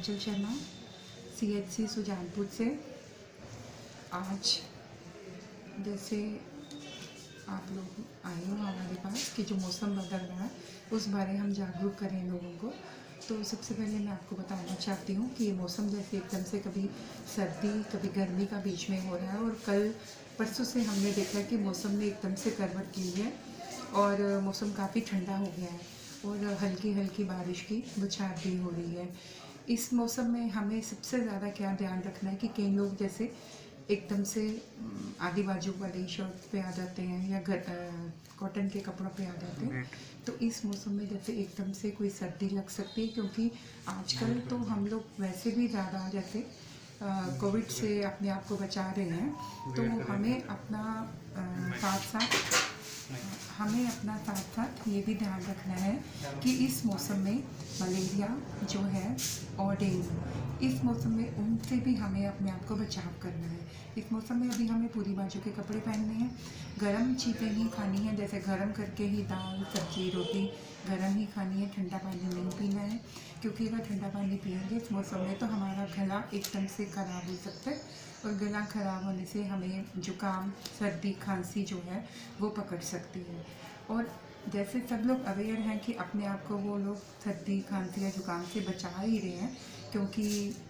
Anchal Sharma C H C Sujanpur से। आज जैसे आप लोग आए हो हमारे पास कि जो मौसम बदल रहा है, उस बारे हम जागरूक करें लोगों को। तो सबसे पहले मैं आपको बताना चाहती हूँ कि ये मौसम जैसे एकदम से कभी सर्दी, कभी गर्मी का बीच में हो रहा है और कल परसों से हमने देखा कि मौसम ने एकदम से करवट की है और मौसम काफ़ी ठंडा हो गया है और हल्की हल्की बारिश की बौछार भी हो रही है। इस मौसम में हमें सबसे ज़्यादा क्या ध्यान रखना है कि कई लोग जैसे एकदम से आदि बाजू वाली शर्ट पे आ जाते हैं या घर कॉटन के कपड़ों पे आ जाते हैं। तो इस मौसम में जैसे एकदम से कोई सर्दी लग सकती है क्योंकि आजकल तो हम लोग वैसे भी ज़्यादा जैसे कोविड से अपने आप को बचा रहे हैं। तो हमें अपना साथ साथ हमें अपना साथ साथ ये भी ध्यान रखना है कि इस मौसम में मलेरिया जो है, और डेंगू इस मौसम में उनसे भी हमें अपने आप को बचाव करना है। इस मौसम में अभी हमें पूरी बाजू के कपड़े पहनने हैं। गर्म चीज़ें ही खानी है, जैसे गर्म करके ही दाल, सब्ज़ी, रोटी गर्म ही खानी है, ठंडा पानी नहीं पीना है, क्योंकि अगर ठंडा पानी पिएँगे इस मौसम में तो हमारा गला एकदम से ख़राब हो सकता है और गला ख़राब होने से हमें जुकाम, सर्दी, खांसी जो है, वो पकड़ सकती है। और जैसे सब लोग अवेयर हैं कि अपने आप को वो लोग सर्दी, खांसी या जुकाम से बचा ही रहे हैं, क्योंकि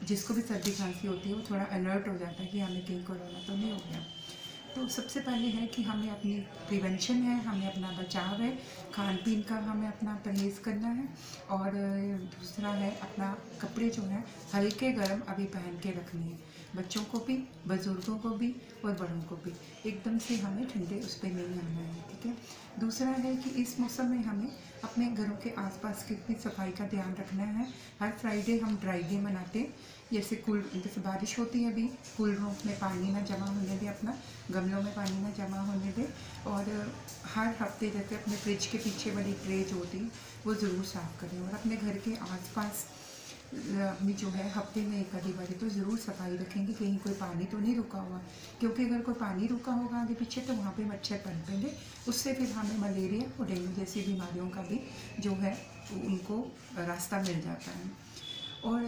जिसको भी सर्दी, खांसी होती है, वो थोड़ा अलर्ट हो जाता है कि हमें कहीं कोरोना तो नहीं हो गया। तो सबसे पहले है कि हमें अपनी प्रिवेंशन है, हमें अपना बचाव है खान पीन का हमें अपना परहेज़ करना है और, दूसरा है अपना कपड़े जो है, हल्के गर्म अभी पहन के रखने हैं। बच्चों को भी, बुज़ुर्गों को भी और बड़ों को भी। एकदम से हमें ठंडे उस पर नहीं आना है, ठीक है? दूसरा है कि इस मौसम में हमें अपने घरों के आसपास की भी सफ़ाई का ध्यान रखना है। हर फ्राइडे हम ड्राई डे मनाते हैं। जैसे कूल, जैसे बारिश होती है अभी, कूल रूम में पानी ना जमा होने दे अपना। गमलों में पानी ना जमा होने दें और हर हफ़्ते जैसे अपने फ्रिज के पीछे वाली ट्रे जो होती है वो ज़रूर साफ़ करें और अपने घर के आसपास अपनी जो है हफ़्ते में एक आधी बारी तो ज़रूर सफ़ाई रखेंगे कहीं कोई पानी तो नहीं रुका हुआ। क्योंकि अगर कोई पानी रुका होगा आगे पीछे तो वहाँ पे मच्छर पनपेंगे, उससे फिर हमें मलेरिया और डेंगू जैसी बीमारियों का भी जो है उनको रास्ता मिल जाता है। और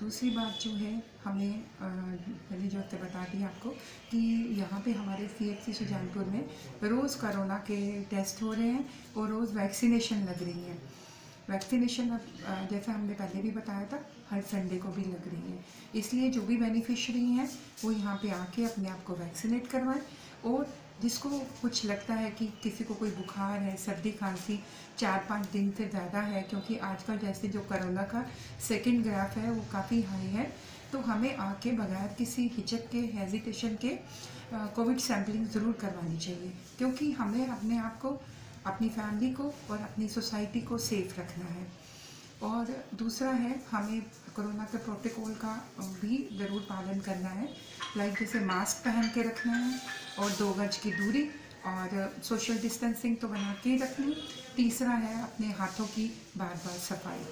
दूसरी बात जो है हमें पहले जो आपसे बता दी आपको कि यहाँ पे हमारे सी एच सी सुजानपुर में रोज़ कोरोना के टेस्ट हो रहे हैं और रोज़ वैक्सीनेशन लग रही है। वैक्सीनेशन अब जैसा हमने पहले भी बताया था, हर संडे को भी लग रही है। इसलिए जो भी बेनिफिशरी हैं, वो यहाँ पे आके अपने आप को वैक्सीनेट करवाएँ और जिसको कुछ लगता है कि किसी को कोई बुखार है, सर्दी, खांसी, चार पाँच दिन से ज़्यादा है, क्योंकि आजकल जैसे जो करोना का सेकेंड ग्राफ है, वो काफ़ी हाई है तो हमें आके बगैर किसी हिचक के हेजिटेशन के कोविड सैम्पलिंग ज़रूर करवानी चाहिए, क्योंकि हमें अपने आप को, अपनी फैमिली को और अपनी सोसाइटी को सेफ़ रखना है। और दूसरा है, हमें कोरोना के प्रोटोकॉल का भी ज़रूर पालन करना है। लाइक जैसे मास्क पहन के रखना है और दो गज की दूरी और सोशल डिस्टेंसिंग तो बना के रखनी तीसरा है अपने हाथों की बार बार सफ़ाई।